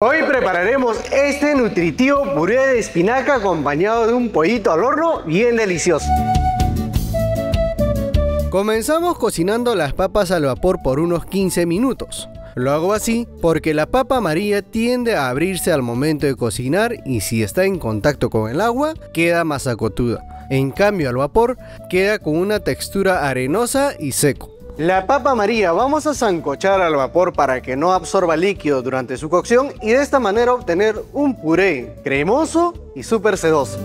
Hoy prepararemos este nutritivo puré de espinaca acompañado de un pollito al horno bien delicioso. Comenzamos cocinando las papas al vapor por unos 15 minutos. Lo hago así porque la papa amarilla tiende a abrirse al momento de cocinar y si está en contacto con el agua queda más acotuda. En cambio al vapor queda con una textura arenosa y seco. La papa amarilla vamos a zancochar al vapor para que no absorba líquido durante su cocción y de esta manera obtener un puré cremoso y súper sedoso.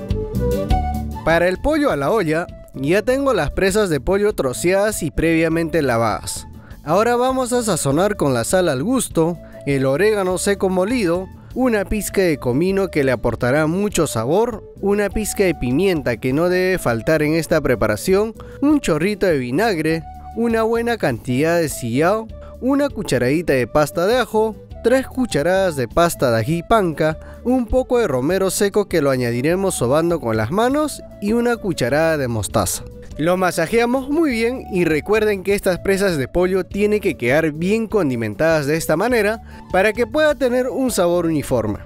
Para el pollo a la olla, ya tengo las presas de pollo troceadas y previamente lavadas. Ahora vamos a sazonar con la sal al gusto, el orégano seco molido, una pizca de comino que le aportará mucho sabor, una pizca de pimienta que no debe faltar en esta preparación, un chorrito de vinagre, una buena cantidad de sillao, una cucharadita de pasta de ajo, 3 cucharadas de pasta de ají panca, un poco de romero seco que lo añadiremos sobando con las manos y una cucharada de mostaza. Lo masajeamos muy bien y recuerden que estas presas de pollo tienen que quedar bien condimentadas de esta manera para que pueda tener un sabor uniforme.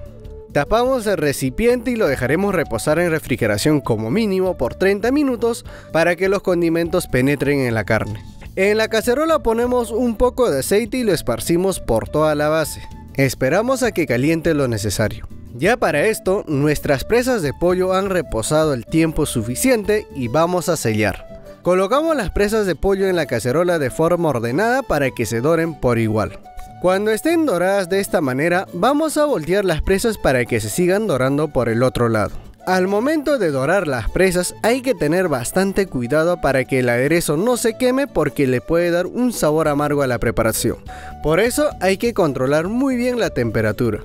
Tapamos el recipiente y lo dejaremos reposar en refrigeración como mínimo por 30 minutos para que los condimentos penetren en la carne. En la cacerola ponemos un poco de aceite y lo esparcimos por toda la base. Esperamos a que caliente lo necesario. Ya para esto, nuestras presas de pollo han reposado el tiempo suficiente y vamos a sellar. Colocamos las presas de pollo en la cacerola de forma ordenada para que se doren por igual. Cuando estén doradas de esta manera, vamos a voltear las presas para que se sigan dorando por el otro lado. Al momento de dorar las presas hay que tener bastante cuidado para que el aderezo no se queme porque le puede dar un sabor amargo a la preparación. Por eso hay que controlar muy bien la temperatura.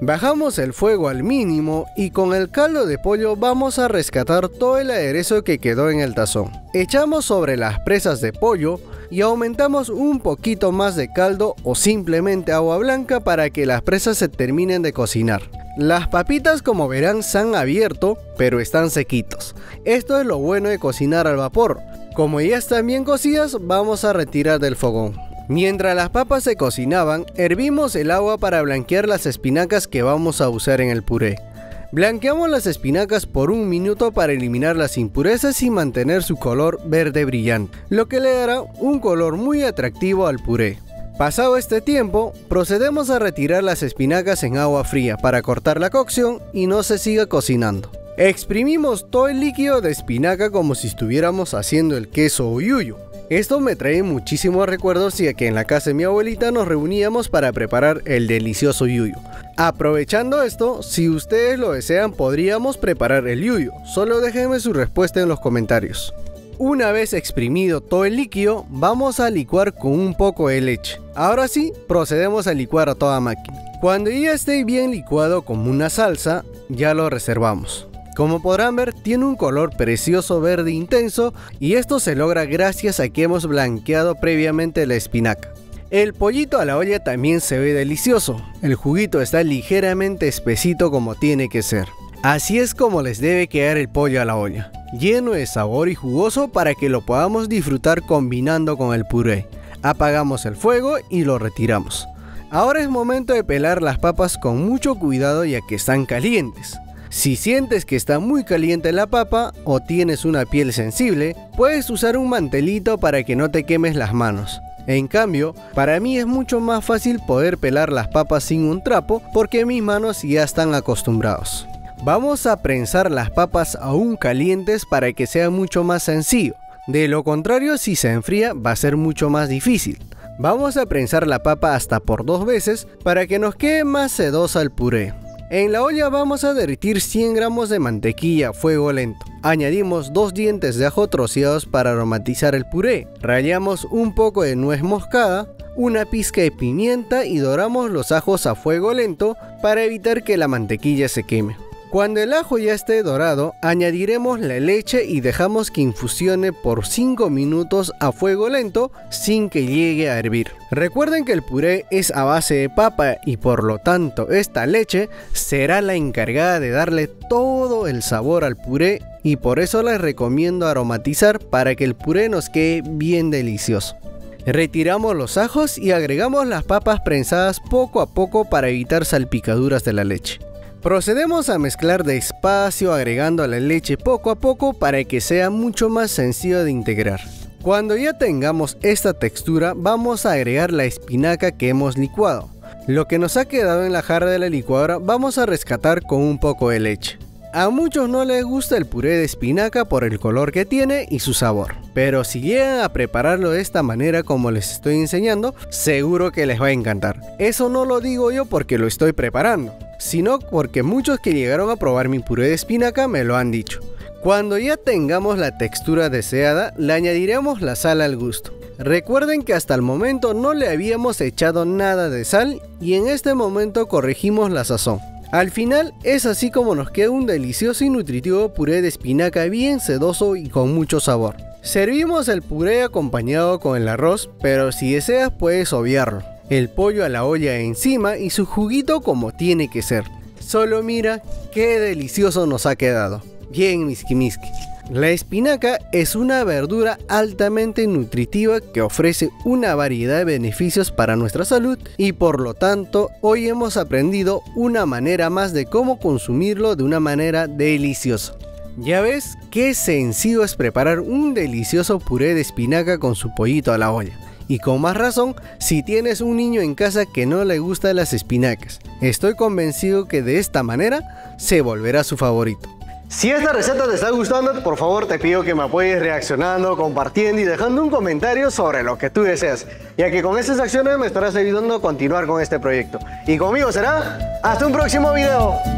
Bajamos el fuego al mínimo y con el caldo de pollo vamos a rescatar todo el aderezo que quedó en el tazón. Echamos sobre las presas de pollo y aumentamos un poquito más de caldo o simplemente agua blanca para que las presas se terminen de cocinar. Las papitas como verán se han abierto, pero están sequitos. Esto es lo bueno de cocinar al vapor. Como ya están bien cocidas, vamos a retirar del fogón. Mientras las papas se cocinaban, hervimos el agua para blanquear las espinacas que vamos a usar en el puré. Blanqueamos las espinacas por un minuto para eliminar las impurezas y mantener su color verde brillante, lo que le dará un color muy atractivo al puré. Pasado este tiempo, procedemos a retirar las espinacas en agua fría para cortar la cocción y no se siga cocinando. Exprimimos todo el líquido de espinaca como si estuviéramos haciendo el queso o yuyo. Esto me trae muchísimos recuerdos ya que en la casa de mi abuelita nos reuníamos para preparar el delicioso yuyo. Aprovechando esto, si ustedes lo desean podríamos preparar el yuyo, solo déjenme su respuesta en los comentarios. Una vez exprimido todo el líquido, vamos a licuar con un poco de leche. Ahora sí, procedemos a licuar a toda máquina. Cuando ya esté bien licuado como una salsa, ya lo reservamos. Como podrán ver, tiene un color precioso verde intenso y esto se logra gracias a que hemos blanqueado previamente la espinaca. El pollito a la olla también se ve delicioso, el juguito está ligeramente espesito como tiene que ser. Así es como les debe quedar el pollo a la olla lleno de sabor y jugoso para que lo podamos disfrutar combinando con el puré. Apagamos el fuego y lo retiramos. Ahora es momento de pelar las papas con mucho cuidado ya que están calientes. Si sientes que está muy caliente la papa o tienes una piel sensible, puedes usar un mantelito para que no te quemes las manos. En cambio, para mí es mucho más fácil poder pelar las papas sin un trapo porque mis manos ya están acostumbrados. Vamos a prensar las papas aún calientes para que sea mucho más sencillo. De lo contrario, si se enfría va a ser mucho más difícil. Vamos a prensar la papa hasta por dos veces para que nos quede más sedosa el puré. En la olla vamos a derretir 100 gramos de mantequilla a fuego lento. Añadimos dos dientes de ajo troceados para aromatizar el puré. Rallamos un poco de nuez moscada, una pizca de pimienta y doramos los ajos a fuego lento para evitar que la mantequilla se queme. Cuando el ajo ya esté dorado, añadiremos la leche y dejamos que infusione por 5 minutos a fuego lento sin que llegue a hervir. Recuerden que el puré es a base de papa y por lo tanto esta leche será la encargada de darle todo el sabor al puré y por eso les recomiendo aromatizar para que el puré nos quede bien delicioso. Retiramos los ajos y agregamos las papas prensadas poco a poco para evitar salpicaduras de la leche. Procedemos a mezclar despacio agregando la leche poco a poco para que sea mucho más sencillo de integrar. Cuando ya tengamos esta textura vamos a agregar la espinaca que hemos licuado. Lo que nos ha quedado en la jarra de la licuadora vamos a rescatar con un poco de leche. A muchos no les gusta el puré de espinaca por el color que tiene y su sabor, pero si llegan a prepararlo de esta manera como les estoy enseñando, seguro que les va a encantar. Eso no lo digo yo porque lo estoy preparando, sino porque muchos que llegaron a probar mi puré de espinaca me lo han dicho. Cuando ya tengamos la textura deseada, le añadiremos la sal al gusto. Recuerden que hasta el momento no le habíamos echado nada de sal y en este momento corregimos la sazón. Al final es así como nos queda un delicioso y nutritivo puré de espinaca bien sedoso y con mucho sabor. Servimos el puré acompañado con el arroz, pero si deseas puedes obviarlo. El pollo a la olla encima y su juguito como tiene que ser. Solo mira qué delicioso nos ha quedado. Bien miski miski. La espinaca es una verdura altamente nutritiva que ofrece una variedad de beneficios para nuestra salud y por lo tanto hoy hemos aprendido una manera más de cómo consumirlo de una manera deliciosa. Ya ves qué sencillo es preparar un delicioso puré de espinaca con su pollito a la olla. Y con más razón si tienes un niño en casa que no le gustan las espinacas. Estoy convencido que de esta manera se volverá su favorito. Si esta receta te está gustando, por favor te pido que me apoyes reaccionando, compartiendo y dejando un comentario sobre lo que tú deseas, ya que con estas acciones me estarás ayudando a continuar con este proyecto. Y conmigo será hasta un próximo video.